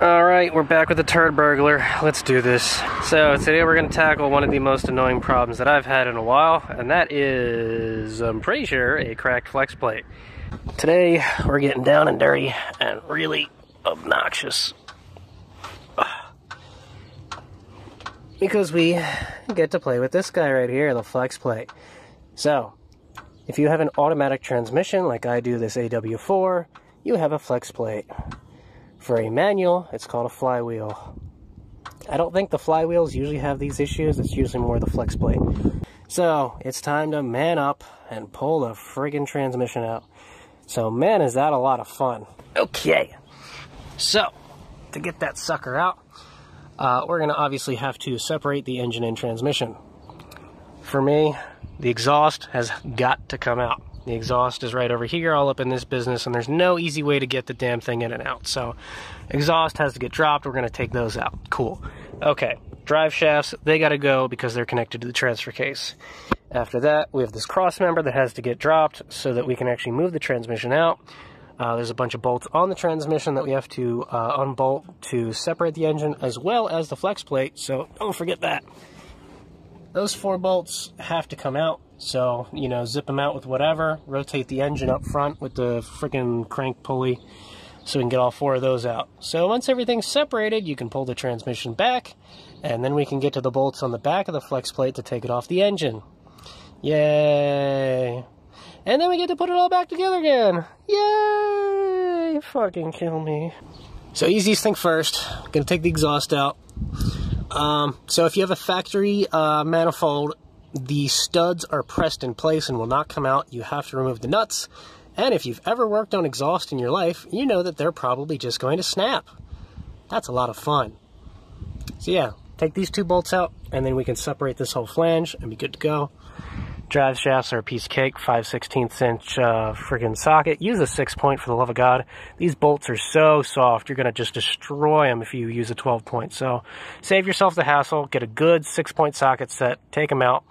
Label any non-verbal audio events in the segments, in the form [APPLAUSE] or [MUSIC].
All right, we're back with the turd burglar. Let's do this. So today we're gonna tackle one of the most annoying problems that I've had in a while, and that is, I'm pretty sure, a cracked flex plate. Today we're getting down and dirty and really obnoxious. Because we get to play with this guy right here, the flex plate. So, if you have an automatic transmission like I do this AW4, you have a flex plate. For a manual, it's called a flywheel. I don't think the flywheels usually have these issues, it's usually more the flex plate. So, it's time to man up and pull the friggin' transmission out. So, man, is that a lot of fun. Okay, so, to get that sucker out, uh, we're going to obviously have to separate the engine and transmission. For me, the exhaust has got to come out. The exhaust is right over here, all up in this business, and there's no easy way to get the damn thing in and out. So, exhaust has to get dropped. We're going to take those out. Cool. Okay, drive shafts, they got to go because they're connected to the transfer case. After that, we have this cross member that has to get dropped so that we can actually move the transmission out. Uh, there's a bunch of bolts on the transmission that we have to uh, unbolt to separate the engine as well as the flex plate, so don't forget that. Those four bolts have to come out so, you know, zip them out with whatever, rotate the engine up front with the freaking crank pulley so we can get all four of those out. So once everything's separated, you can pull the transmission back, and then we can get to the bolts on the back of the flex plate to take it off the engine. Yay! And then we get to put it all back together again. Yay! Fucking kill me. So easiest thing first, gonna take the exhaust out. Um, so if you have a factory uh, manifold the studs are pressed in place and will not come out. You have to remove the nuts. And if you've ever worked on exhaust in your life, you know that they're probably just going to snap. That's a lot of fun. So yeah, take these two bolts out and then we can separate this whole flange and be good to go. Drive shafts are a piece of cake, 5 16 inch uh, friggin' socket. Use a 6 point for the love of God. These bolts are so soft, you're going to just destroy them if you use a 12 point. So save yourself the hassle, get a good 6 point socket set, take them out.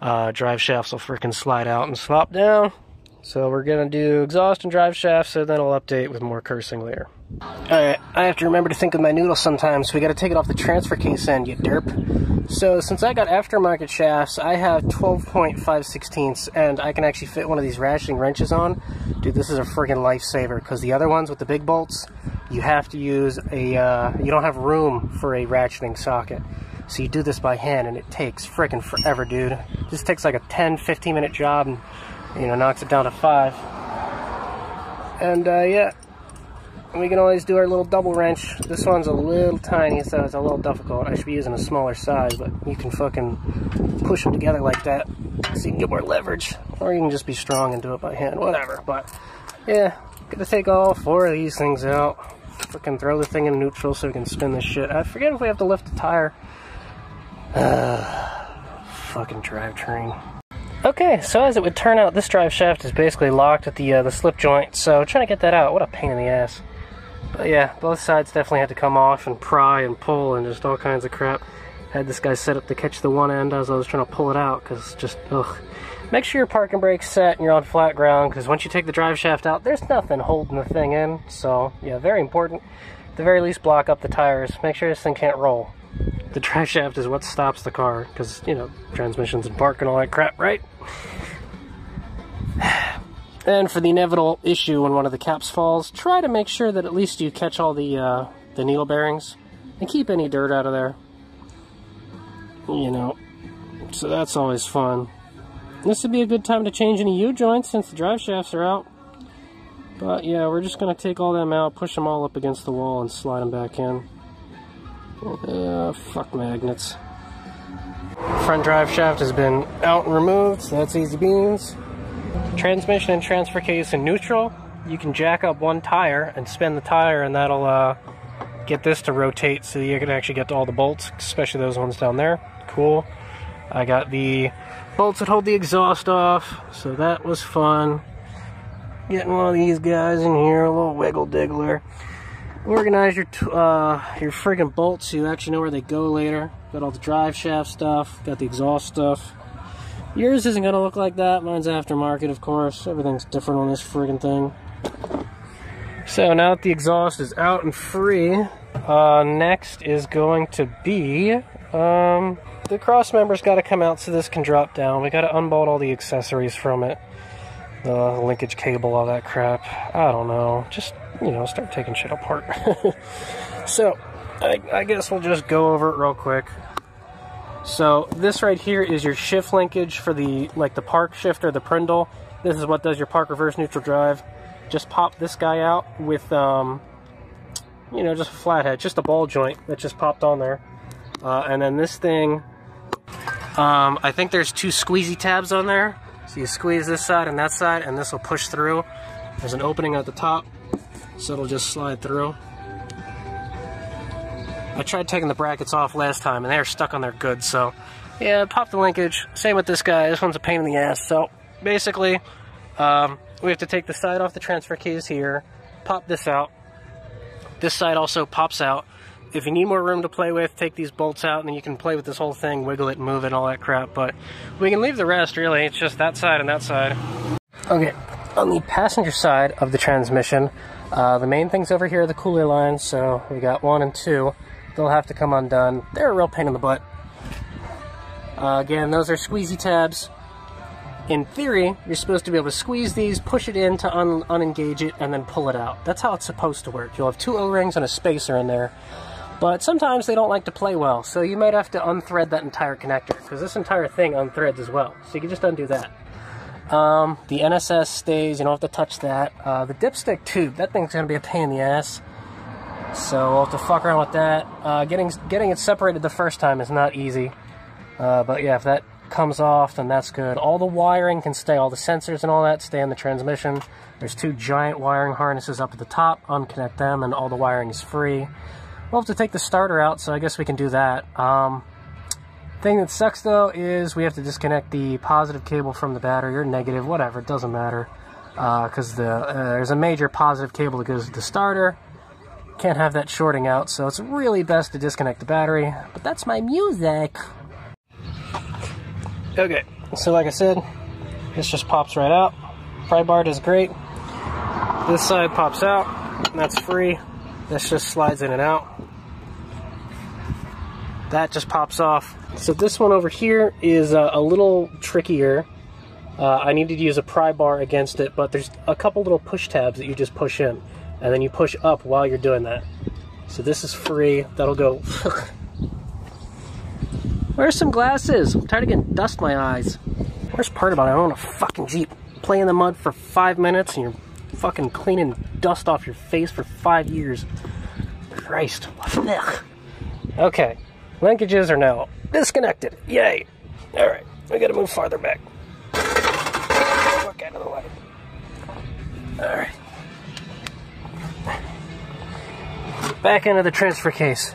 Uh, drive shafts will freaking slide out and slop down. So we're going to do exhaust and drive shafts, so then I'll update with more cursing later. Alright, I have to remember to think of my noodle sometimes, so we gotta take it off the transfer case end, you derp. So, since I got aftermarket shafts, I have 12.5 sixteenths, and I can actually fit one of these ratcheting wrenches on. Dude, this is a friggin' lifesaver, because the other ones with the big bolts, you have to use a, uh, you don't have room for a ratcheting socket. So you do this by hand, and it takes freaking forever, dude. Just takes like a 10, 15 minute job, and, you know, knocks it down to five. And, uh, yeah, we can always do our little double wrench. This one's a little tiny, so it's a little difficult. I should be using a smaller size, but you can fucking push them together like that so you can get more leverage. Or you can just be strong and do it by hand, whatever. But, yeah, gonna take all four of these things out. Fucking throw the thing in neutral so we can spin this shit. I forget if we have to lift the tire. Uh, [SIGHS] fucking drivetrain. Okay, so as it would turn out, this drive shaft is basically locked at the uh, the slip joint, so trying to get that out, what a pain in the ass. But yeah, both sides definitely had to come off and pry and pull and just all kinds of crap. Had this guy set up to catch the one end as I was trying to pull it out because just, ugh. Make sure your parking brake's set and you're on flat ground because once you take the drive shaft out, there's nothing holding the thing in. So, yeah, very important. At the very least, block up the tires. Make sure this thing can't roll. The drive shaft is what stops the car because, you know, transmissions and park and all that crap, right? [SIGHS] And for the inevitable issue when one of the caps falls, try to make sure that at least you catch all the uh, the needle bearings and keep any dirt out of there. You know, so that's always fun. This would be a good time to change any U-joints since the drive shafts are out. But yeah, we're just going to take all them out, push them all up against the wall and slide them back in. Uh, fuck magnets. Front drive shaft has been out and removed, so that's easy beans. Transmission and transfer case in neutral. You can jack up one tire and spin the tire and that'll uh, get this to rotate so you can actually get to all the bolts, especially those ones down there. Cool. I got the bolts that hold the exhaust off, so that was fun. Getting one of these guys in here, a little wiggle diggler. Organize your uh, your friggin' bolts so you actually know where they go later. Got all the drive shaft stuff, got the exhaust stuff. Yours isn't gonna look like that. Mine's aftermarket, of course. Everything's different on this friggin' thing. So now that the exhaust is out and free, uh, next is going to be um, the cross member's got to come out so this can drop down. We got to unbolt all the accessories from it, the linkage cable, all that crap. I don't know. Just you know, start taking shit apart. [LAUGHS] so I, I guess we'll just go over it real quick. So this right here is your shift linkage for the like the park shifter, or the Prindle. This is what does your park reverse neutral drive. Just pop this guy out with um, you know, just a flathead, just a ball joint that just popped on there. Uh, and then this thing, um, I think there's two squeezy tabs on there. So you squeeze this side and that side, and this will push through. There's an opening at the top, so it'll just slide through. I tried taking the brackets off last time, and they are stuck on there good, so yeah, pop the linkage. Same with this guy. This one's a pain in the ass. So basically, um, we have to take the side off the transfer case here, pop this out, this side also pops out. If you need more room to play with, take these bolts out and then you can play with this whole thing, wiggle it, move it, all that crap. But we can leave the rest, really. It's just that side and that side. Okay, on the passenger side of the transmission, uh, the main things over here are the cooler lines. So we got one and two. They'll have to come undone. They're a real pain in the butt. Uh, again, those are squeezy tabs in theory, you're supposed to be able to squeeze these, push it in to un unengage it, and then pull it out. That's how it's supposed to work. You'll have two O-rings and a spacer in there. But sometimes they don't like to play well, so you might have to unthread that entire connector, because this entire thing unthreads as well. So you can just undo that. Um, the NSS stays, you don't have to touch that. Uh, the dipstick tube, that thing's going to be a pain in the ass. So we'll have to fuck around with that. Uh, getting, getting it separated the first time is not easy. Uh, but yeah, if that comes off, then that's good. All the wiring can stay, all the sensors and all that stay in the transmission. There's two giant wiring harnesses up at the top, unconnect them, and all the wiring is free. We'll have to take the starter out, so I guess we can do that. Um, thing that sucks though is we have to disconnect the positive cable from the battery, or negative, whatever, it doesn't matter. Because uh, the uh, there's a major positive cable that goes to the starter. Can't have that shorting out, so it's really best to disconnect the battery. But that's my music. Okay, so like I said, this just pops right out. Pry bar does great. This side pops out, and that's free. This just slides in and out. That just pops off. So this one over here is uh, a little trickier. Uh, I needed to use a pry bar against it, but there's a couple little push tabs that you just push in, and then you push up while you're doing that. So this is free. That'll go [LAUGHS] Where's some glasses? I'm tired of getting dust in my eyes. Worst part about it, I own a fucking Jeep. Play in the mud for five minutes and you're fucking cleaning dust off your face for five years. Christ. Okay. Linkages are now disconnected. Yay. Alright. We gotta move farther back. Out of the way. Alright. Back into the transfer case.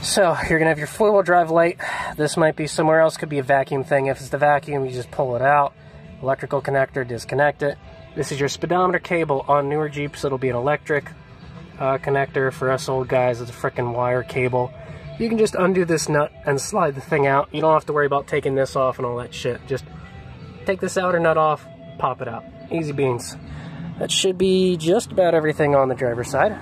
So you're gonna have your four-wheel drive light. This might be somewhere else, could be a vacuum thing. If it's the vacuum, you just pull it out. Electrical connector, disconnect it. This is your speedometer cable. On newer Jeeps, it'll be an electric uh, connector. For us old guys, it's a freaking wire cable. You can just undo this nut and slide the thing out. You don't have to worry about taking this off and all that shit. Just take this outer nut off, pop it out. Easy beans. That should be just about everything on the driver's side.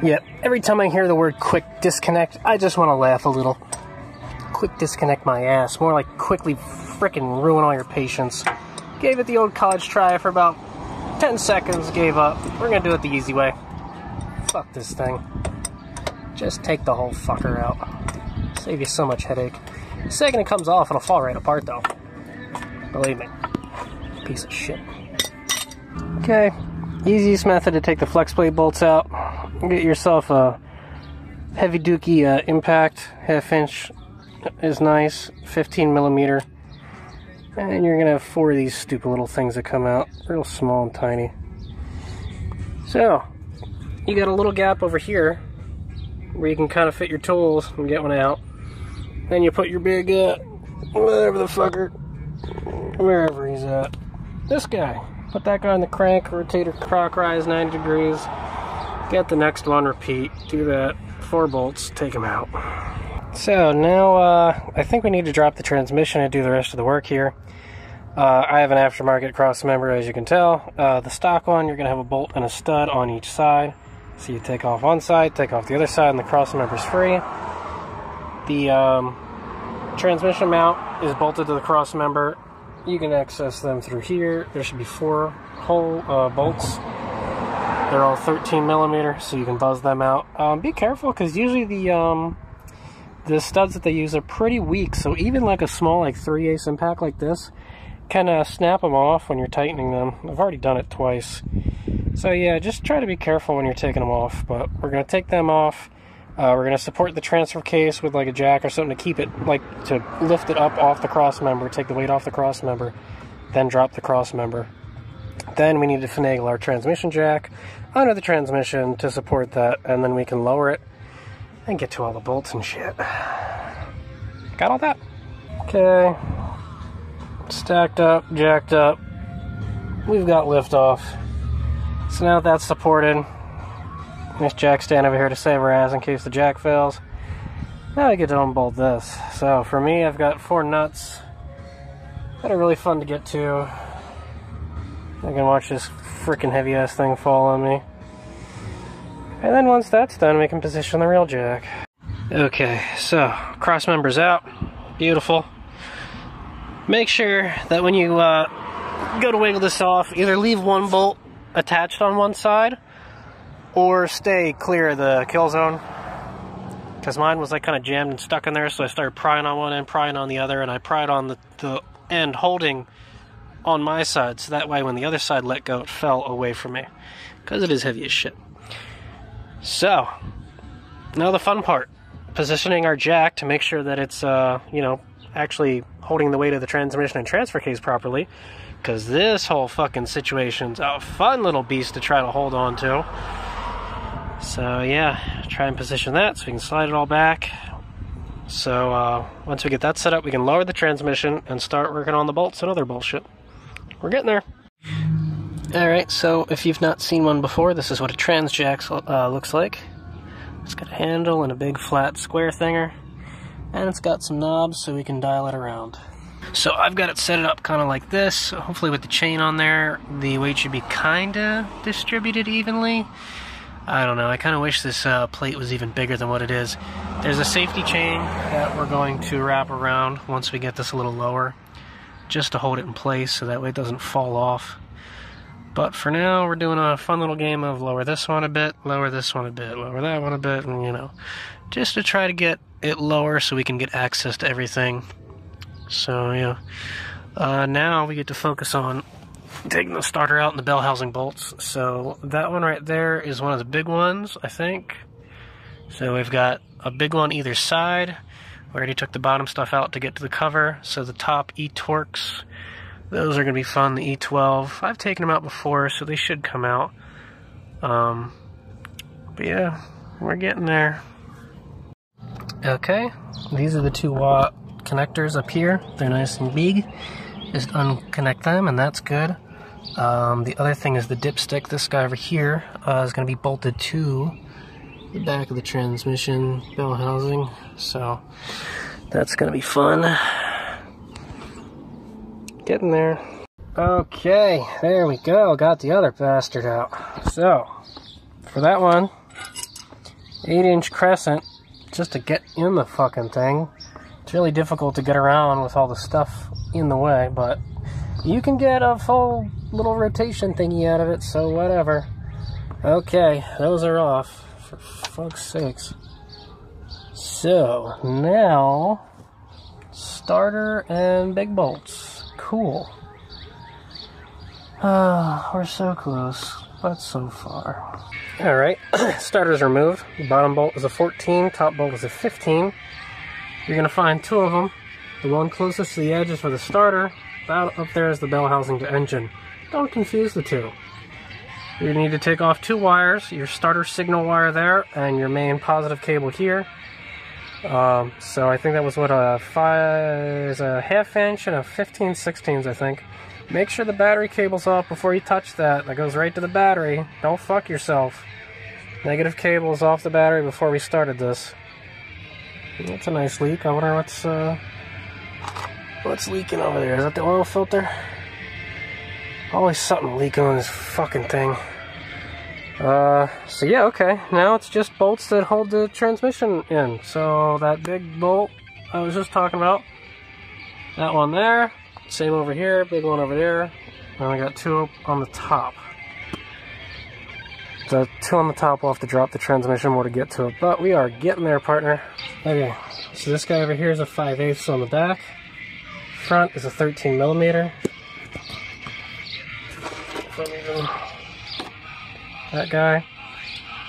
Yep, every time I hear the word quick disconnect, I just want to laugh a little. Quick disconnect my ass. More like quickly fricking ruin all your patience. Gave it the old college try for about 10 seconds, gave up. We're gonna do it the easy way. Fuck this thing. Just take the whole fucker out. Save you so much headache. The second it comes off, it'll fall right apart though. Believe me. Piece of shit. Okay, easiest method to take the flex plate bolts out get yourself a heavy dookie uh, impact half inch is nice 15 millimeter. And you're gonna have four of these stupid little things that come out real small and tiny. So you got a little gap over here where you can kind of fit your tools and get one out. Then you put your big uh, whatever the fucker wherever he's at. This guy. Put that guy in the crank rotator rise 90 degrees Get the next one, repeat, do that, four bolts, take them out. So now uh, I think we need to drop the transmission and do the rest of the work here. Uh, I have an aftermarket cross member, as you can tell. Uh, the stock one, you're going to have a bolt and a stud on each side. So you take off one side, take off the other side, and the cross member is free. The um, transmission mount is bolted to the cross member. You can access them through here. There should be four hole uh, bolts. They're all 13 millimeter, so you can buzz them out. Um, be careful, because usually the um, the studs that they use are pretty weak. So even like a small like 3 ace impact like this, kind of snap them off when you're tightening them. I've already done it twice. So yeah, just try to be careful when you're taking them off. But we're going to take them off. Uh, we're going to support the transfer case with like a jack or something to keep it, like to lift it up off the cross member, take the weight off the cross member, then drop the cross member. Then we need to finagle our transmission jack under the transmission to support that, and then we can lower it and get to all the bolts and shit. Got all that? Okay. Stacked up, jacked up. We've got liftoff. So now that that's supported, this jack stand over here to save our ass in case the jack fails. Now I get to unbolt this. So for me, I've got four nuts that are really fun to get to. I can watch this freaking heavy ass thing fall on me. And then once that's done, we can position the real jack. Okay, so cross members out. Beautiful. Make sure that when you uh, go to wiggle this off, either leave one bolt attached on one side or stay clear of the kill zone. Because mine was like kind of jammed and stuck in there, so I started prying on one end, prying on the other, and I pried on the, the end holding on my side, so that way when the other side let go, it fell away from me. Because it is heavy as shit. So, now the fun part. Positioning our jack to make sure that it's, uh, you know, actually holding the weight of the transmission and transfer case properly. Because this whole fucking situation's a fun little beast to try to hold on to. So yeah, try and position that so we can slide it all back. So uh, once we get that set up, we can lower the transmission and start working on the bolts and other bullshit. We're getting there. Alright, so if you've not seen one before, this is what a transjack uh, looks like. It's got a handle and a big flat square thinger. And it's got some knobs so we can dial it around. So I've got it set up kind of like this. Hopefully with the chain on there, the weight should be kind of distributed evenly. I don't know. I kind of wish this uh, plate was even bigger than what it is. There's a safety chain that we're going to wrap around once we get this a little lower, just to hold it in place so that way it doesn't fall off. But for now, we're doing a fun little game of lower this one a bit, lower this one a bit, lower that one a bit, and you know, just to try to get it lower so we can get access to everything. So, yeah. Uh, now we get to focus on taking the starter out and the bell housing bolts. So, that one right there is one of the big ones, I think. So, we've got a big one either side. We already took the bottom stuff out to get to the cover. So, the top E-Torx, those are going to be fun. The E12, I've taken them out before, so they should come out. Um, but yeah, we're getting there. Okay, these are the two watt connectors up here. They're nice and big. Just unconnect them, and that's good. Um, the other thing is the dipstick. This guy over here uh, is going to be bolted to the back of the transmission bell housing. So that's going to be fun. Getting there. Okay, there we go. Got the other bastard out. So, for that one, 8 inch crescent just to get in the fucking thing. It's really difficult to get around with all the stuff in the way, but you can get a full little rotation thingy out of it, so whatever. Okay, those are off, for fuck's sakes. So, now, starter and big bolts. Cool. Ah, we're so close, but so far. Alright, [CLEARS THROAT] starters removed. The bottom bolt is a 14, top bolt is a 15. You're to find two of them. The one closest to the edge is for the starter. That up there is the bell housing to engine. Don't confuse the two. You need to take off two wires, your starter signal wire there, and your main positive cable here. Um, so I think that was what a five, a half inch and a 15 16s I think. Make sure the battery cable's off before you touch that. That goes right to the battery. Don't fuck yourself. Negative cable is off the battery before we started this. That's a nice leak. I wonder what's uh, What's leaking over there? Is that the oil filter? Always something leaking on this fucking thing. Uh, so yeah, okay. Now it's just bolts that hold the transmission in. So that big bolt I was just talking about, that one there, same over here, big one over there. And we got two on the top. The two on the top will have to drop the transmission more to get to it, but we are getting there, partner. Okay, so this guy over here is a 5 8 on the back. Front is a 13 millimeter. That guy.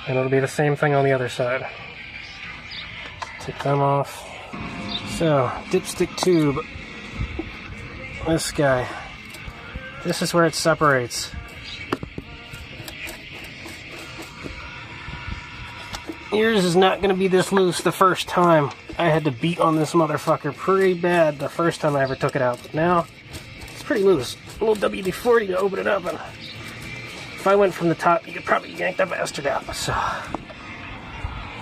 And it'll be the same thing on the other side. Take them off. So, dipstick tube. This guy. This is where it separates. Yours is not going to be this loose the first time. I had to beat on this motherfucker pretty bad the first time I ever took it out. But now, it's pretty loose. A little WD-40 to open it up. And if I went from the top, you could probably yank that bastard out. So,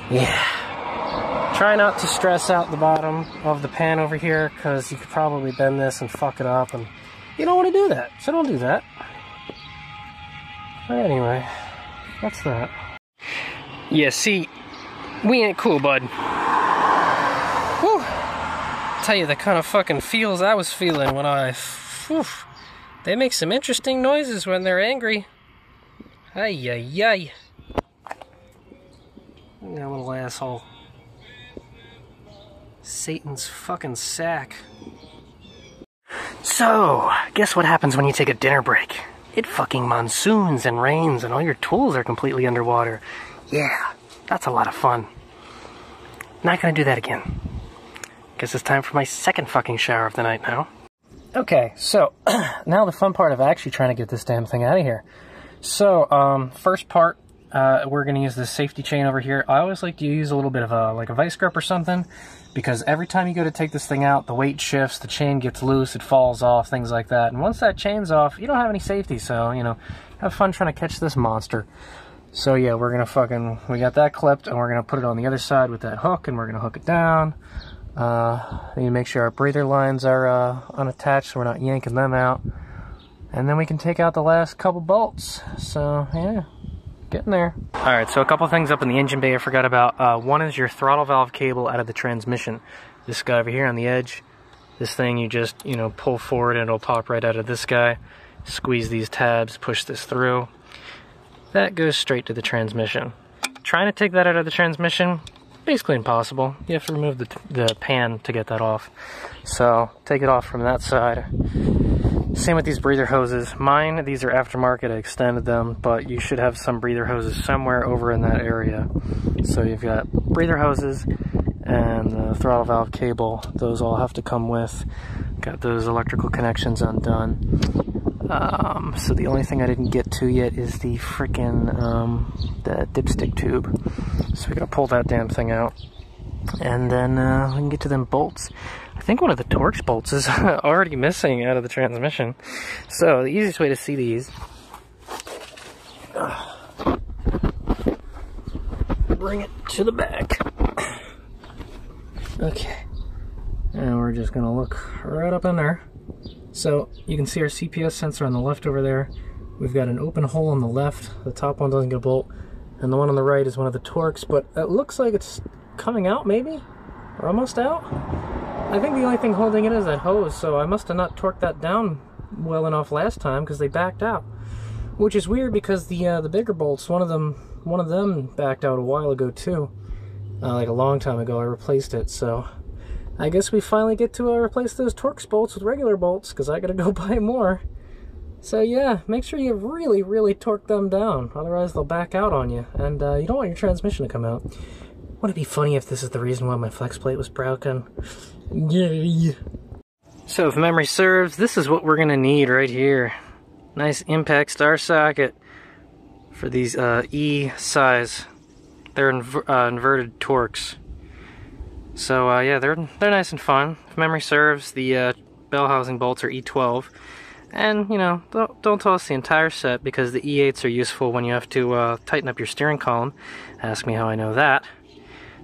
yeah. Try not to stress out the bottom of the pan over here, because you could probably bend this and fuck it up. And you don't want to do that, so don't do that. But anyway, that's that. Yeah, see, we ain't cool, bud. Whew. Tell you the kind of fucking feels I was feeling when I. Whew. They make some interesting noises when they're angry. Ay, ay, ay. That little asshole. Satan's fucking sack. So, guess what happens when you take a dinner break? It fucking monsoons and rains and all your tools are completely underwater. Yeah, that's a lot of fun. Not gonna do that again. Guess it's time for my second fucking shower of the night now. Okay, so [CLEARS THROAT] now the fun part of actually trying to get this damn thing out of here. So, um, first part, uh, we're gonna use this safety chain over here. I always like to use a little bit of a, like a vice grip or something, because every time you go to take this thing out, the weight shifts, the chain gets loose, it falls off, things like that. And once that chain's off, you don't have any safety, so, you know, have fun trying to catch this monster. So yeah, we're gonna fucking, we got that clipped and we're gonna put it on the other side with that hook and we're gonna hook it down. Uh, need to make sure our breather lines are uh, unattached so we're not yanking them out. And then we can take out the last couple bolts. So yeah, getting there. All right, so a couple things up in the engine bay I forgot about. Uh, one is your throttle valve cable out of the transmission. This guy over here on the edge. This thing you just, you know, pull forward and it'll pop right out of this guy. Squeeze these tabs, push this through that goes straight to the transmission. Trying to take that out of the transmission, basically impossible. You have to remove the, the pan to get that off. So take it off from that side. Same with these breather hoses. Mine, these are aftermarket, I extended them, but you should have some breather hoses somewhere over in that area. So you've got breather hoses and the throttle valve cable. Those all have to come with. Got those electrical connections undone. Um, so the only thing I didn't get to yet is the freaking um, the dipstick tube. So we gotta pull that damn thing out, and then uh, we can get to them bolts. I think one of the Torx bolts is [LAUGHS] already missing out of the transmission. So the easiest way to see these. Bring it to the back. [COUGHS] Okay. And we're just gonna look right up in there. So you can see our CPS sensor on the left over there. We've got an open hole on the left. The top one doesn't get a bolt. And the one on the right is one of the Torx, but it looks like it's coming out maybe? Or almost out? I think the only thing holding it is that hose, so I must have not torqued that down well enough last time because they backed out. Which is weird because the uh, the bigger bolts, one of them one of them backed out a while ago too. Uh, like a long time ago, I replaced it, so I guess we finally get to uh, replace those Torx bolts with regular bolts because I gotta [LAUGHS] go buy more. So yeah, make sure you really, really torque them down, otherwise they'll back out on you, and uh, you don't want your transmission to come out. Wouldn't it be funny if this is the reason why my flex plate was broken? Yay! So if memory serves, this is what we're gonna need right here. Nice impact star socket for these uh, E size. They're uh, inverted Torx. So uh, yeah, they're they're nice and fun. If memory serves, the uh, bell housing bolts are E12. And, you know, don't, don't toss the entire set because the E8s are useful when you have to uh, tighten up your steering column. Ask me how I know that.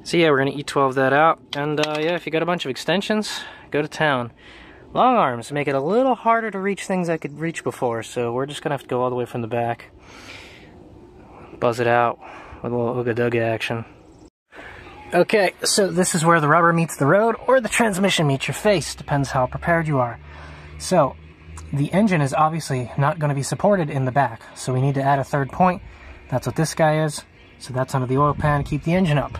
So yeah, we're going to E12 that out. And uh, yeah, if you got a bunch of extensions, go to town. long arms make it a little harder to reach things I could reach before, so we're just gonna have to go all the way from the back. Buzz it out with a little ooga dooga action. Okay, so this is where the rubber meets the road or the transmission meets your face, depends how prepared you are. So, the engine is obviously not going to be supported in the back, so we need to add a third point. That's what this guy is. So that's under the oil pan keep the engine up.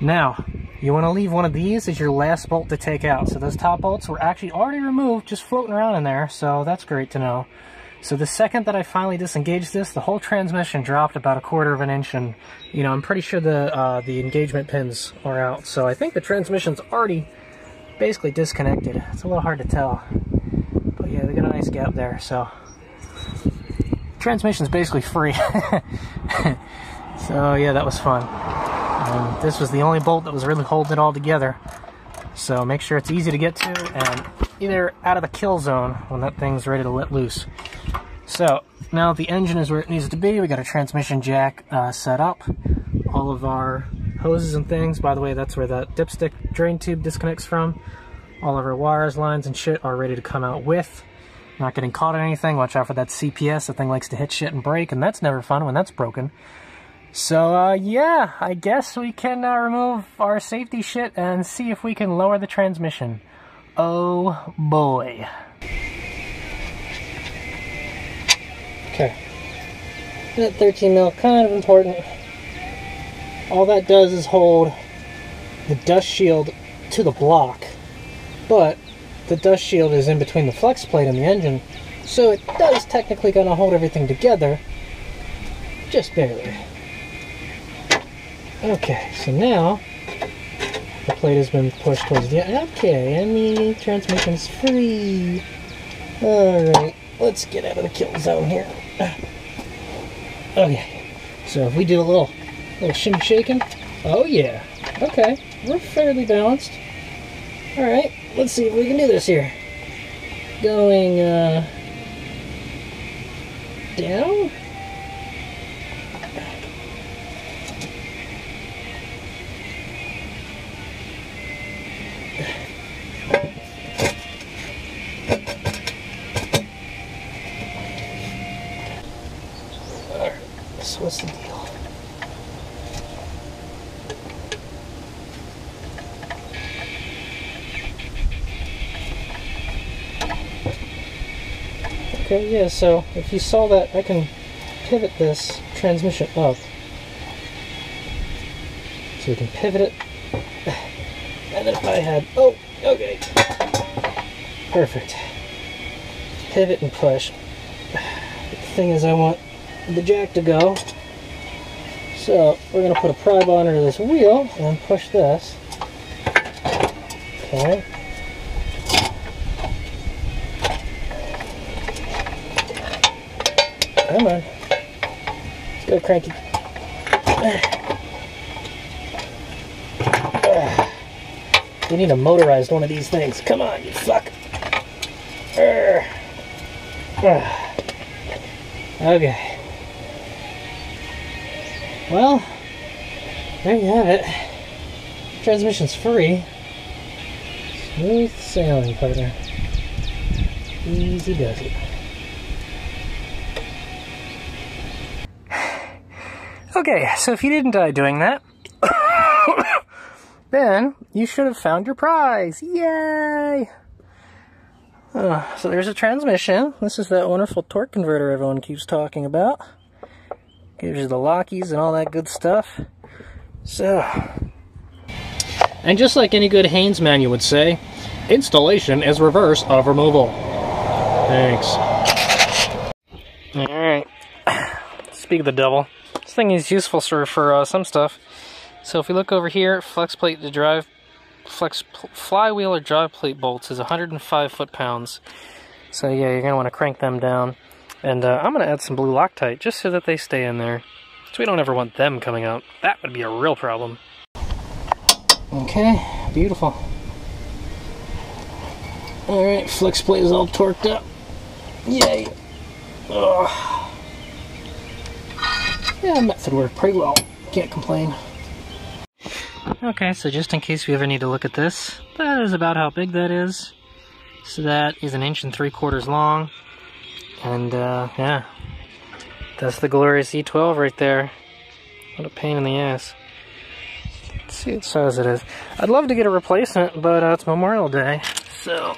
Now, you want to leave one of these as your last bolt to take out. So those top bolts were actually already removed, just floating around in there, so that's great to know. So the second that I finally disengaged this, the whole transmission dropped about a quarter of an inch, and you know I'm pretty sure the uh, the engagement pins are out. So I think the transmission's already basically disconnected. It's a little hard to tell, but yeah, they got a nice gap there. So transmission's basically free. [LAUGHS] so yeah, that was fun. Um, this was the only bolt that was really holding it all together. So make sure it's easy to get to and either out of the kill zone when that thing's ready to let loose. So now the engine is where it needs to be. We got a transmission jack uh, set up. All of our hoses and things. By the way, that's where that dipstick drain tube disconnects from. All of our wires, lines, and shit are ready to come out with. Not getting caught in anything. Watch out for that CPS. The thing likes to hit shit and break, and that's never fun when that's broken. So, uh, yeah, I guess we can uh, remove our safety shit and see if we can lower the transmission. Oh, boy. Okay. That 13 mil, kind of important. All that does is hold the dust shield to the block, but the dust shield is in between the flex plate and the engine, so it does technically gonna hold everything together, just barely. Okay, so now the plate has been pushed towards the end. Okay, and the transmission's free. Alright, let's get out of the kill zone here. Okay, so if we do a little, little shimmy shaking, oh yeah, okay, we're fairly balanced. Alright, let's see if we can do this here. Going, uh, down? So if you saw that, I can pivot this transmission up. So we can pivot it. [SIGHS] And then if I had, oh, okay. Perfect. Pivot and push. [SIGHS] The thing is I want the jack to go. So we're going to put a pry bar under this wheel and push this. Okay. Come on. Let's go cranky. We need a motorized one of these things. Come on, you fuck. Okay. Well, there you have it. Transmission's free. Smooth sailing, partner. Easy does it. Okay, so if you didn't die doing that, [COUGHS] then you should have found your prize. Yay! Uh, so there's a transmission. This is that wonderful torque converter everyone keeps talking about. Gives you the lockies and all that good stuff. So, and just like any good Haynes manual would say, installation is reverse of removal. Thanks. Alright. Speak of the devil. This thing is useful sir, for uh, some stuff. So if we look over here, flex plate to drive, flex flywheel or drive plate bolts is 105 foot-pounds. So yeah, you're want to crank them down. And uh, I'm going to add some blue Loctite just so that they stay in there. So we don't ever want them coming out. That would be a real problem. Okay, beautiful. Alright, flex plate is all torqued up. Yay. Ugh. Yeah, method worked pretty well. Can't complain. Okay, so just in case we ever need to look at this, that is about how big that is. So that is an inch and three quarters long. And uh, yeah, that's the glorious E12 right there. What a pain in the ass. Let's see what size it is. I'd love to get a replacement, but uh, it's Memorial Day. So,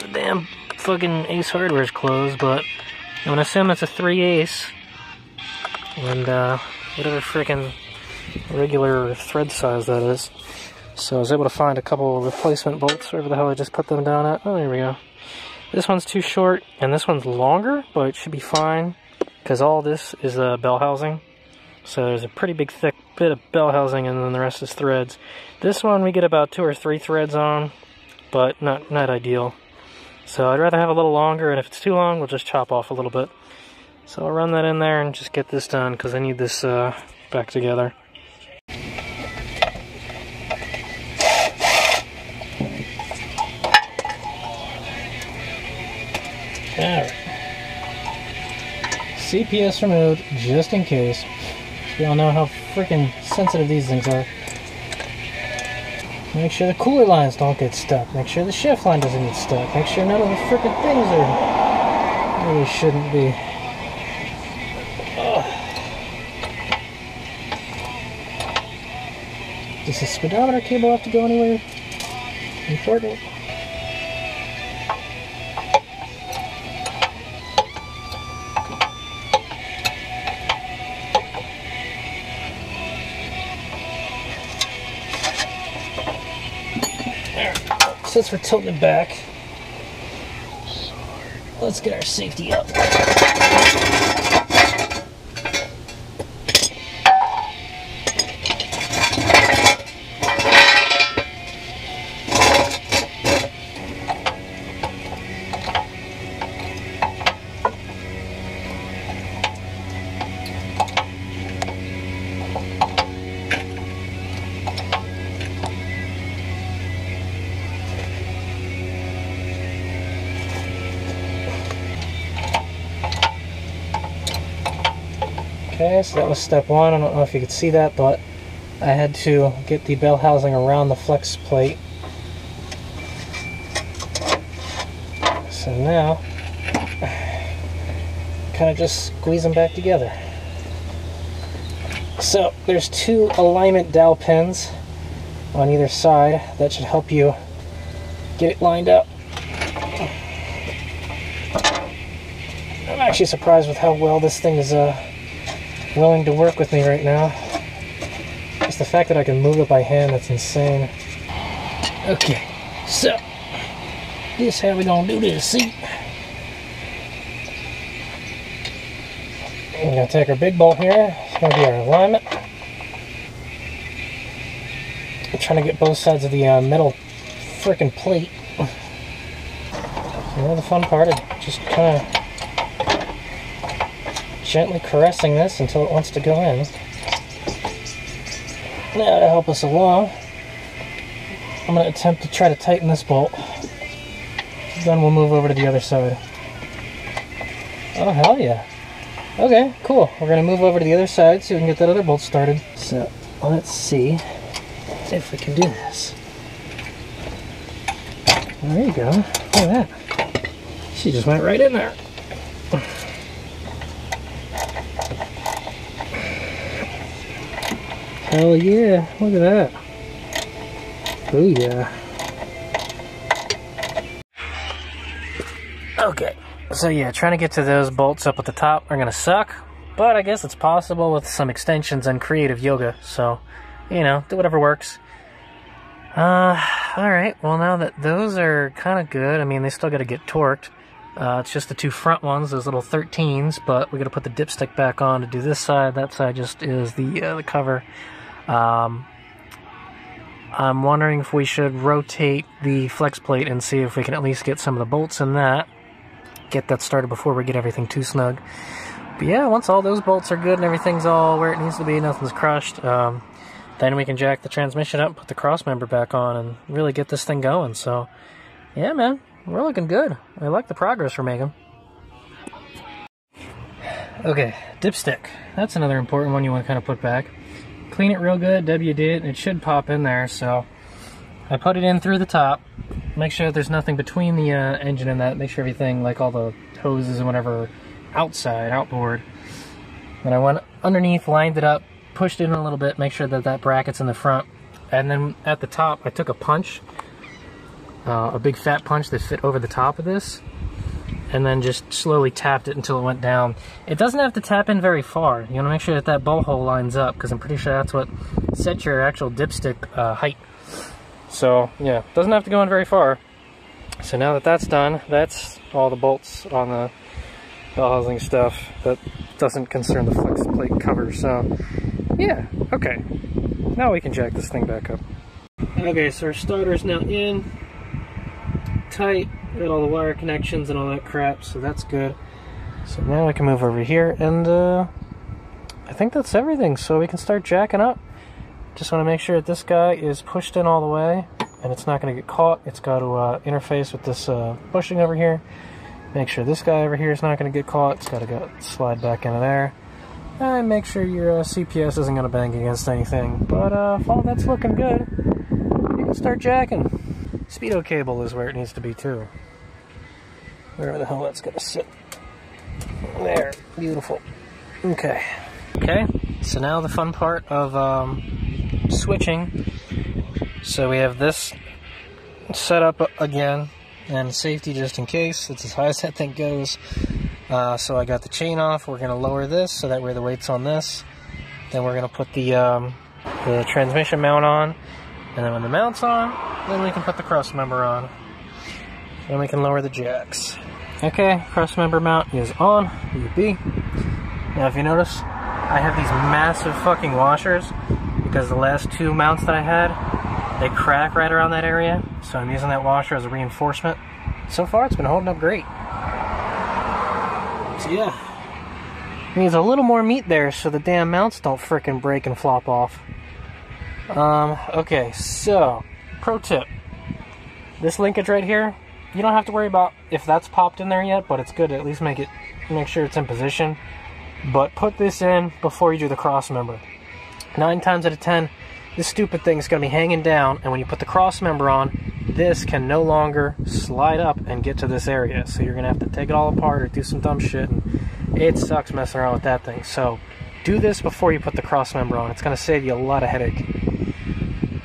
the damn fucking Ace Hardware's closed, but I'm gonna assume it's a 3 Ace. And uh, whatever freaking regular thread size that is. So I was able to find a couple replacement bolts, wherever the hell I just put them down at. Oh, there we go. This one's too short, and this one's longer, but it should be fine, because all this is uh, bell housing. So there's a pretty big thick bit of bell housing, and then the rest is threads. This one we get about two or three threads on, but not, not ideal. So I'd rather have a little longer, and if it's too long, we'll just chop off a little bit. So I'll run that in there and just get this done, because I need this uh, back together. CPS removed, just in case. We all know how freaking sensitive these things are. Make sure the cooler lines don't get stuck. Make sure the shift line doesn't get stuck. Make sure none of the freaking things are really shouldn't be. Does the speedometer cable have to go anywhere important? since we're tilting it back, let's get our safety up. So that was step one. I don't know if you could see that, but I had to get the bell housing around the flex plate. So now, kind of just squeeze them back together. So there's two alignment dowel pins on either side. That should help you get it lined up. I'm actually surprised with how well this thing is uh, willing to work with me right now. Just the fact that I can move it by hand, that's insane. Okay, so, this how we gonna do this, see? We're gonna take our big bolt here, it's gonna be our alignment. I'm trying to get both sides of the uh, metal freaking plate. You know the fun part? It just kind of gently caressing this until it wants to go in. Now to help us along, I'm going to attempt to try to tighten this bolt. Then we'll move over to the other side. Oh, hell yeah. Okay, cool. We're going to move over to the other side so we can get that other bolt started. So, let's see if we can do this. There you go. Look at that. She just went right in there. Hell yeah, look at that. Oh yeah. Okay, so yeah, trying to get to those bolts up at the top are gonna suck, but I guess it's possible with some extensions and creative yoga, so, you know, do whatever works. Uh, alright, well now that those are kind of good, I mean, they still gotta get torqued. Uh, it's just the two front ones, those little 13s, but we gotta put the dipstick back on to do this side. That side just is the, uh, the cover. Um, I'm wondering if we should rotate the flex plate and see if we can at least get some of the bolts in that. Get that started before we get everything too snug. But yeah, once all those bolts are good and everything's all where it needs to be, nothing's crushed, um, then we can jack the transmission up, put the cross member back on, and really get this thing going. So, yeah, man, we're looking good. I like the progress we're making. Okay, dipstick. That's another important one you want to kind of put back clean it real good, W did, it should pop in there, so I put it in through the top, make sure there's nothing between the uh, engine and that. Make sure everything, like all the hoses and whatever, outside, outboard. And I went underneath, lined it up, pushed it in a little bit, make sure that that bracket's in the front. And then at the top, I took a punch, uh, a big fat punch that fit over the top of this, and then just slowly tapped it until it went down. It doesn't have to tap in very far. You want to make sure that that bolt hole lines up, because I'm pretty sure that's what sets your actual dipstick uh, height. So, yeah, doesn't have to go in very far. So now that that's done, that's all the bolts on the bell housing stuff. That doesn't concern the flex plate cover, so yeah, okay. Now we can jack this thing back up. Okay, so our starter's now in, tight, got all the wire connections and all that crap, so that's good. So now I can move over here, and uh, I think that's everything, so we can start jacking up. Just want to make sure that this guy is pushed in all the way, and it's not going to get caught. It's got to uh, interface with this uh, bushing over here. Make sure this guy over here is not going to get caught. It's got to go slide back into there. And make sure your uh, CPS isn't going to bang against anything. But uh, all that's looking good, you can start jacking. Speedo cable is where it needs to be too. Wherever the hell that's to sit. There. Beautiful. Okay. Okay, so now the fun part of um, switching. So we have this set up again, and safety just in case. It's as high as that thing goes. Uh, so I got the chain off. We're to lower this so that way the weight's on this. Then we're to put the, um, the transmission mount on. And then when the mount's on, then we can put the cross member on. Then we can lower the jacks. Okay, cross member mount is on. UB. Now if you notice, I have these massive fucking washers because the last two mounts that I had, they crack right around that area. So I'm using that washer as a reinforcement. So far it's been holding up great. So yeah, needs a little more meat there so the damn mounts don't fricking break and flop off. Um, okay, so, pro tip. This linkage right here, you don't have to worry about if that's popped in there yet, but it's good to at least make it, make sure it's in position. But put this in before you do the cross member. Nine times out of ten, this stupid thing is going to be hanging down, and when you put the cross member on, this can no longer slide up and get to this area. So you're going to have to take it all apart or do some dumb shit. And it sucks messing around with that thing. So do this before you put the cross member on. It's going to save you a lot of headache.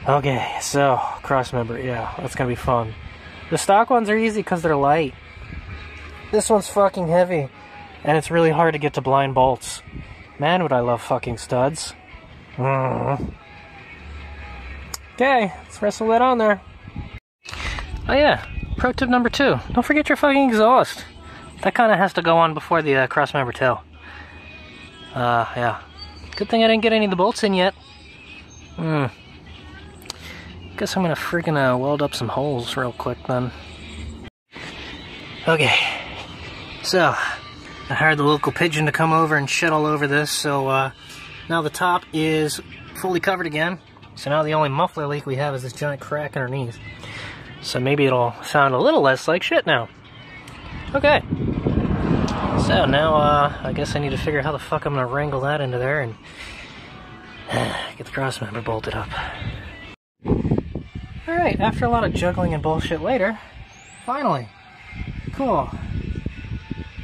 Okay, so cross member, yeah, that's to be fun. The stock ones are easy because they're light. This one's fucking heavy. And it's really hard to get to blind bolts. Man, would I love fucking studs. Mm. Okay, let's wrestle that on there. Oh yeah, pro tip number two. Don't forget your fucking exhaust. That kind of has to go on before the uh, cross member tail. Uh, yeah. Good thing I didn't get any of the bolts in yet. Hmm. Guess I'm gonna freaking uh, weld up some holes real quick then. Okay. So, I hired the local pigeon to come over and shit all over this, so uh, now the top is fully covered again. So now the only muffler leak we have is this giant crack underneath. So maybe it'll sound a little less like shit now. Okay. So now, uh, I guess I need to figure out how the fuck I'm gonna wrangle that into there and [SIGHS] get the cross member bolted up. Alright, after a lot of juggling and bullshit later, finally. Cool.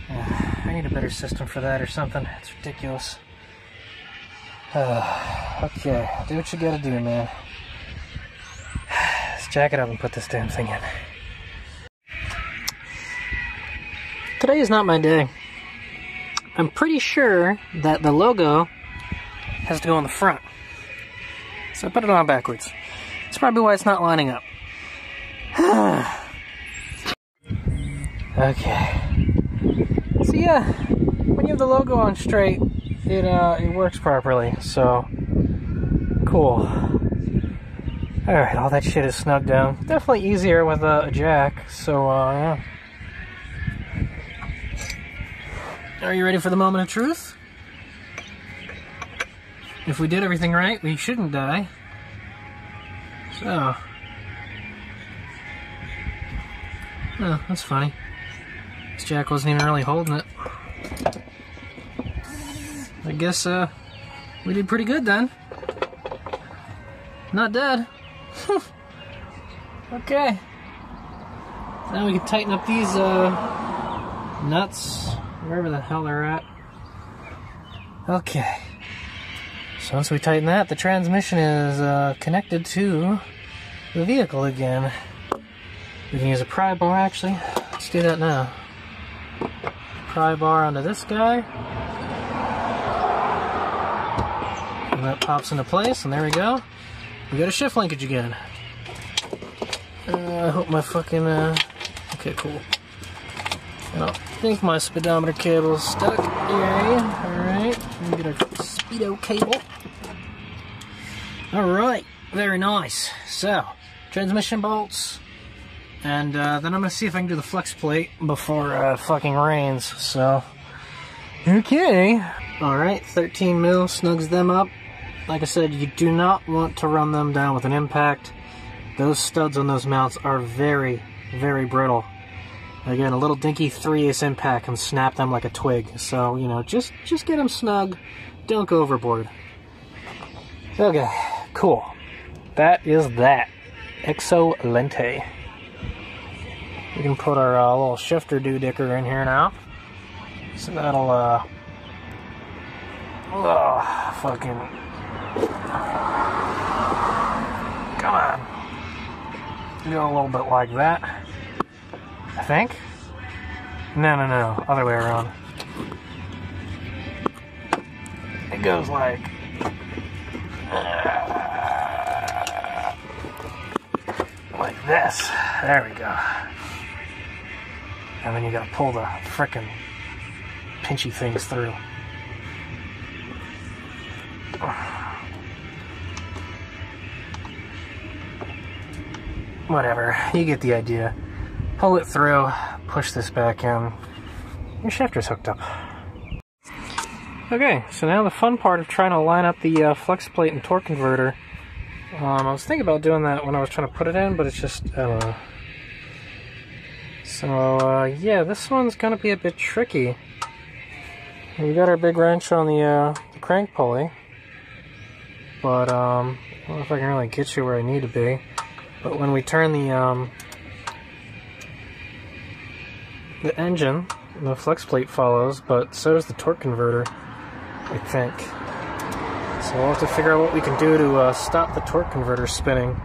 Uh, I need a better system for that or something. It's ridiculous. Uh, [SIGHS] okay, do what you gotta do, man. [SIGHS] Let's jack it up and put this damn thing in. Today is not my day. I'm pretty sure that the logo has to go on the front. So I put it on backwards. Probably why it's not lining up. [SIGHS] okay. So yeah, when you have the logo on straight, it uh, it works properly. So cool. All right, all that shit is snug down. Definitely easier with uh, a jack. So uh, yeah. Are you ready for the moment of truth? If we did everything right, we shouldn't die. So. Oh, that's funny. This jack wasn't even really holding it. I guess, uh, we did pretty good then. Not dead. [LAUGHS] okay. Now we can tighten up these uh, nuts, wherever the hell they're at. Okay. So once we tighten that, the transmission is uh, connected to the vehicle again. We can use a pry bar actually. Let's do that now. Pry bar onto this guy. And that pops into place, and there we go. We got a shift linkage again. Uh, I hope my fucking, uh, okay, cool. I think my speedometer cable is stuck. Yay, alright. Let me get our speedo cable. Alright, very nice. So, transmission bolts, and uh, then I'm gonna see if I can do the flex plate before uh, fucking rains. So, okay. Alright, 13 mil snugs them up. Like I said, you do not want to run them down with an impact. Those studs on those mounts are very, very brittle. Again, a little dinky 3 ace impact can snap them like a twig. So, you know, just, just get them snug. Don't go overboard. Okay, cool. That is that. Exolente. We can put our uh, little shifter do-dicker in here now. So that'll, uh... Oh, fucking... Come on. Go a little bit like that. I think? No, no, no. Other way around. It goes like... Uh, this. There we go. And then you gotta pull the frickin' pinchy things through. Whatever, you get the idea. Pull it through, push this back in. Your shifter's hooked up. Okay, so now the fun part of trying to line up the uh, flex plate and torque converter. Um, I was thinking about doing that when I was trying to put it in, but it's just, I don't know. So, uh, yeah, this one's going to be a bit tricky. We got our big wrench on the, uh, the crank pulley. But, um, I don't know if I can really get you where I need to be. But when we turn the, um, the engine, the flex plate follows, but so does the torque converter, I think. So we'll have to figure out what we can do to uh, stop the torque converter spinning.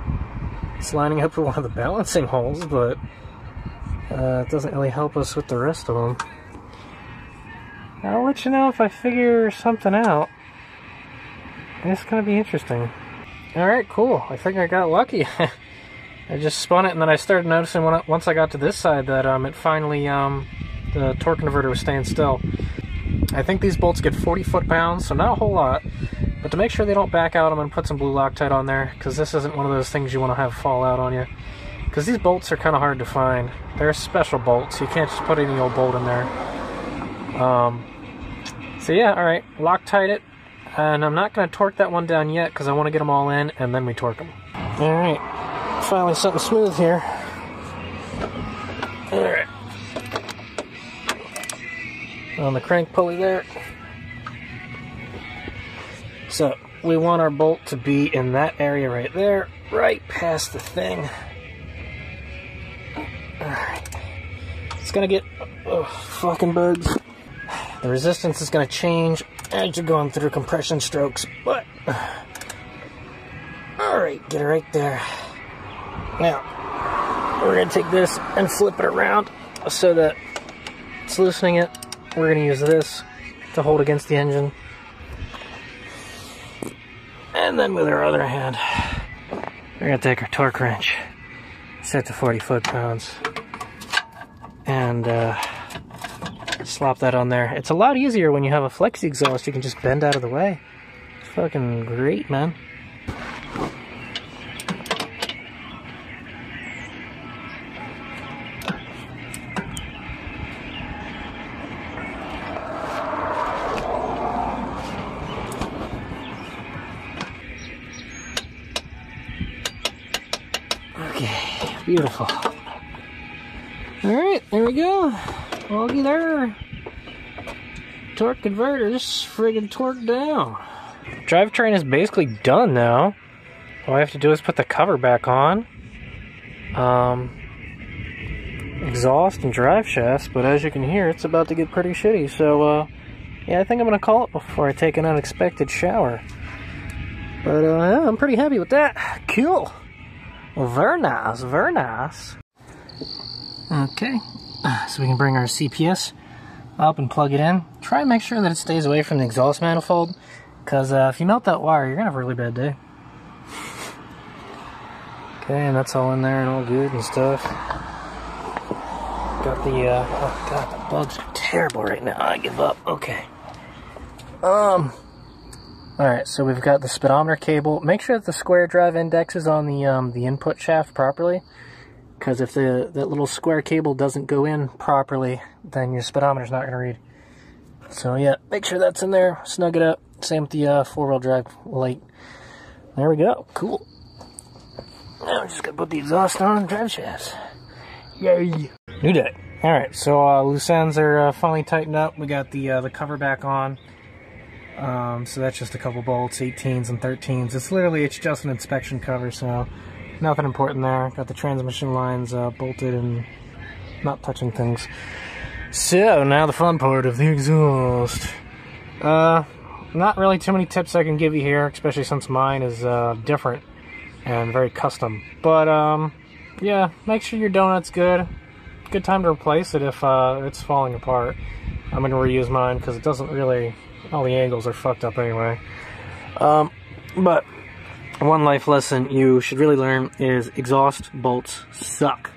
It's lining up with one of the balancing holes, but uh, it doesn't really help us with the rest of them. I'll let you know if I figure something out. It's gonna be interesting. Alright, cool. I think I got lucky. [LAUGHS] I just spun it and then I started noticing I, once I got to this side that um, it finally, um, the torque converter was staying still. I think these bolts get 40 foot-pounds, so not a whole lot. But to make sure they don't back out, I'm going to put some blue Loctite on there, because this isn't one of those things you want to have fall out on you. Because these bolts are kind of hard to find. They're special bolts, you can't just put any old bolt in there. Um, so yeah, alright, Loctite it. And I'm not going to torque that one down yet, because I want to get them all in, and then we torque them. Alright, finally something smooth here. Alright. On the crank pulley there. So, we want our bolt to be in that area right there, right past the thing. Alright. It's gonna get oh, fucking bugs. The resistance is gonna change as you're going through compression strokes, but alright, get it right there. Now, we're to take this and flip it around so that it's loosening it. We're to use this to hold against the engine. And then with our other hand, we're to take our torque wrench, set to 40 foot-pounds, and uh, slop that on there. It's a lot easier when you have a flexi exhaust. You can just bend out of the way. It's fucking great, man. Beautiful. Alright, there we go. Looky there. Torque converter, just friggin' torque down. Drivetrain is basically done now. All I have to do is put the cover back on. Um, exhaust and drive shafts, but as you can hear, it's about to get pretty shitty. So, uh, yeah, I think I'm going to call it before I take an unexpected shower. But, uh, yeah, I'm pretty happy with that. Cool. Very nice, very nice. Okay, so we can bring our CPS up and plug it in. Try and make sure that it stays away from the exhaust manifold, because uh, if you melt that wire, you're to have a really bad day. Okay, and that's all in there and all good and stuff. Got the, uh, oh god, the bugs are terrible right now. I give up. Okay. Um, alright, so we've got the speedometer cable. Make sure that the square drive index is on the, um, the input shaft properly. Because if the that little square cable doesn't go in properly, then your speedometer's not going to read. So yeah, make sure that's in there. Snug it up. Same with the uh, four-wheel drive light. There we go. Cool. Now we just going to put the exhaust on drive shafts. Yay! New day. All right, so uh, loose ends are uh, finally tightened up. We got the uh, the cover back on. Um, so that's just a couple bolts, 18s and 13s. It's literally it's just an inspection cover, so nothing important there. Got the transmission lines uh, bolted and not touching things. So now the fun part of the exhaust. Uh, not really too many tips I can give you here, especially since mine is uh, different and very custom. But um, yeah, make sure your donut's good. Good time to replace it if uh, it's falling apart. I'm gonna reuse mine because it doesn't really. All the angles are fucked up anyway. Um, but one life lesson you should really learn is exhaust bolts suck.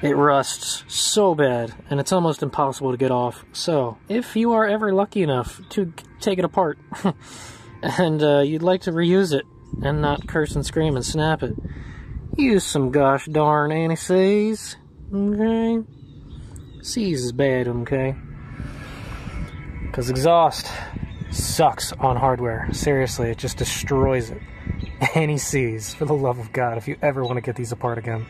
It rusts so bad, and it's almost impossible to get off. So, if you are ever lucky enough to take it apart, [LAUGHS] and uh, you'd like to reuse it, and not curse and scream and snap it, use some gosh darn anti-seize, okay? Seize is bad, okay? Because exhaust sucks on hardware. Seriously, it just destroys it. [LAUGHS] Anti-seize, for the love of God, if you ever want to get these apart again.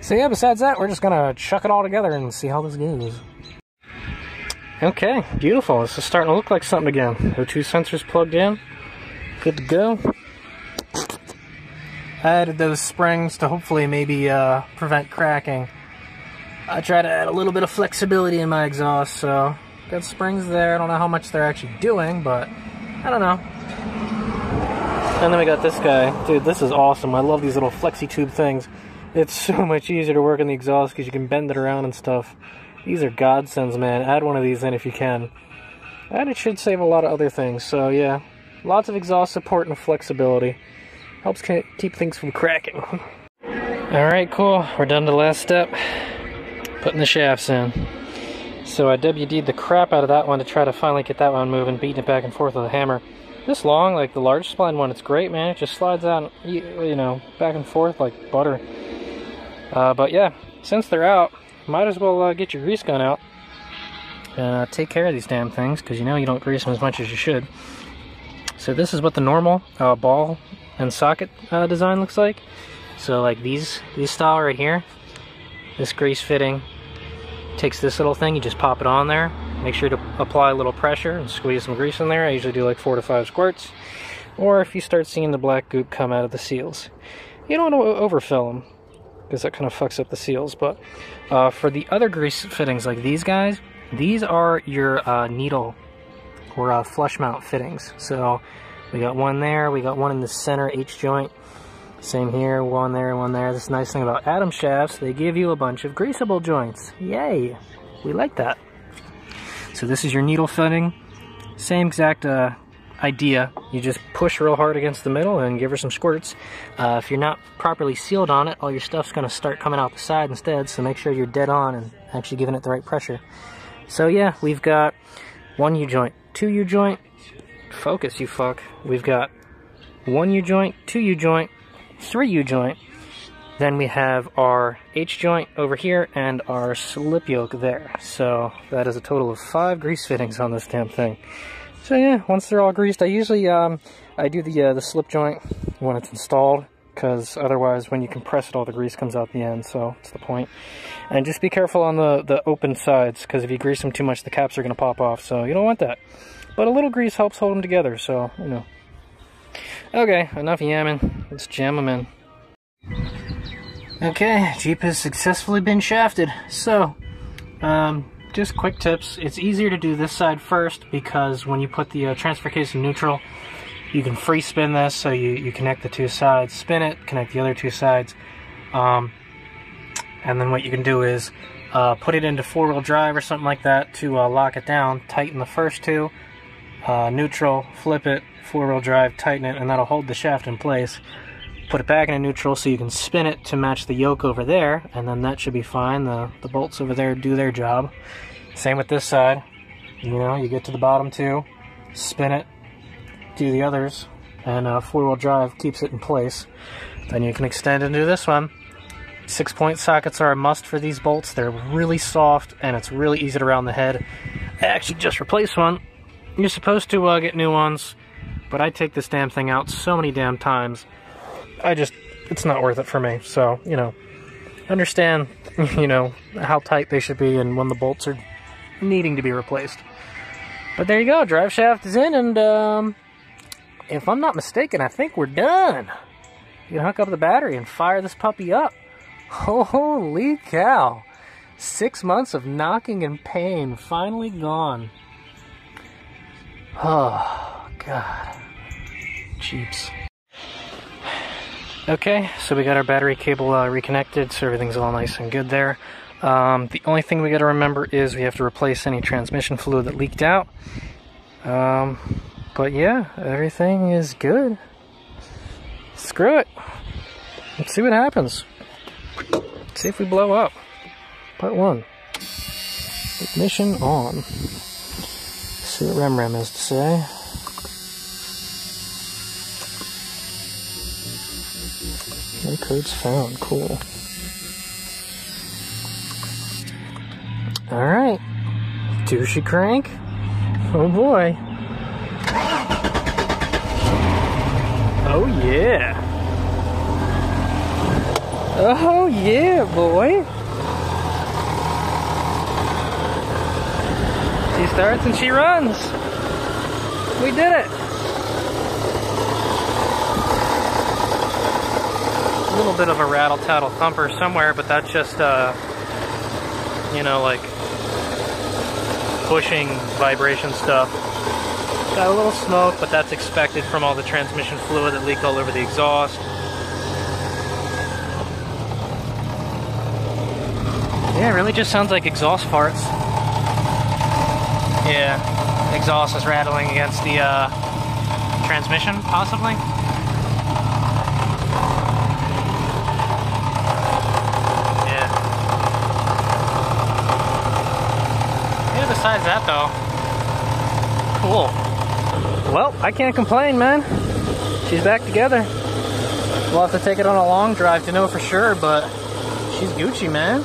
So yeah, besides that, we're just gonna chuck it all together and see how this goes. Okay, beautiful. This is starting to look like something again. O2 sensors plugged in. Good to go. I added those springs to hopefully maybe uh, prevent cracking. I try to add a little bit of flexibility in my exhaust, so got springs there. I don't know how much they're actually doing, but I don't know. And then we got this guy. Dude, this is awesome. I love these little flexi tube things. It's [LAUGHS] so much easier to work on the exhaust because you can bend it around and stuff. These are godsends, man. Add one of these in if you can. And it should save a lot of other things. So yeah, lots of exhaust support and flexibility. Helps keep things from cracking. [LAUGHS] Alright, cool. We're done to the last step. Putting the shafts in. So I WD'd the crap out of that one to try to finally get that one moving, beating it back and forth with a hammer. This long, like the large spline one, it's great, man. It just slides out, you know, back and forth like butter. Uh, but yeah, since they're out, might as well uh, get your grease gun out and uh, take care of these damn things because you know you don't grease them as much as you should. So this is what the normal uh, ball and socket uh, design looks like. So like these, these style right here, this grease fitting takes this little thing, you just pop it on there. Make sure to apply a little pressure and squeeze some grease in there. I usually do like four to five squirts. Or if you start seeing the black goop come out of the seals. You don't want to overfill them because that kind of fucks up the seals. But uh, for the other grease fittings like these guys, these are your uh, needle or uh, flush mount fittings. So we got one there, we got one in the center H joint. Same here, one there, one there. This nice thing about Adams shafts, they give you a bunch of greasable joints. Yay! We like that. So this is your needle fitting. Same exact uh, idea. You just push real hard against the middle and give her some squirts. Uh, if you're not properly sealed on it, all your stuff's going to start coming out the side instead, so make sure you're dead on and actually giving it the right pressure. So yeah, we've got one U-joint, two U-joint, focus you fuck. We've got one U-joint, two U-joint, three U-joint, then we have our H-joint over here and our slip yoke there. So that is a total of five grease fittings on this damn thing. So yeah, once they're all greased, I usually um, I do the uh, the slip joint when it's installed, because otherwise when you compress it, all the grease comes out the end. So that's the point. And just be careful on the the open sides, because if you grease them too much, the caps are gonna pop off. So you don't want that. But a little grease helps hold them together. So you know. Okay, enough yamming. Let's jam them in. Okay, Jeep has successfully been shafted. So, um, just quick tips. It's easier to do this side first because when you put the uh, transfer case in neutral, you can free spin this so you, you connect the two sides, spin it, connect the other two sides. Um, and then what you can do is uh, put it into four-wheel drive or something like that to uh, lock it down, tighten the first two, uh, neutral, flip it, four-wheel drive, tighten it, and that'll hold the shaft in place. Put it back in a neutral so you can spin it to match the yoke over there and then that should be fine. The the bolts over there do their job. Same with this side. You know you get to the bottom two spin it do the others and uh, four-wheel drive keeps it in place. Then you can extend into this one. Six point sockets are a must for these bolts. They're really soft and it's really easy to round the head. I actually just replaced one. You're supposed to uh, get new ones but I take this damn thing out so many damn times I just, it's not worth it for me. So, you know, understand, [LAUGHS] you know, how tight they should be and when the bolts are needing to be replaced. But there you go, drive shaft is in, and um, if I'm not mistaken, I think we're done. You can hook up the battery and fire this puppy up. [LAUGHS] Holy cow. Six months of knocking and pain finally gone. Oh, [SIGHS] God. Jeeps. Okay, so we got our battery cable uh, reconnected, so everything's all nice and good there. Um, the only thing we got to remember is we have to replace any transmission fluid that leaked out. Um, but yeah, everything is good. Screw it. Let's see what happens. Let's see if we blow up. Part one. Ignition on. Let's see what Rem Rem has to say. No codes found. Cool. Alright. Douchey crank. Oh boy. Oh yeah. Oh yeah, boy. She starts and she runs. We did it. a little bit of a rattle tattle thumper somewhere, but that's just, uh, you know, like pushing vibration stuff. Got a little smoke, but that's expected from all the transmission fluid that leaked all over the exhaust. Yeah, it really just sounds like exhaust farts. Yeah, exhaust is rattling against the uh, transmission, possibly. Besides that though, cool. Well, I can't complain, man. She's back together. We'll have to take it on a long drive to know for sure, but she's Gucci, man.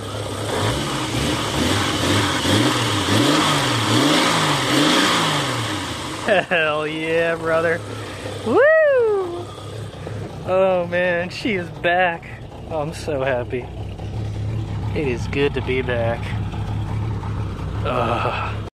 Hell yeah, brother. Woo! Oh man, she is back. Oh, I'm so happy. It is good to be back. Ugh.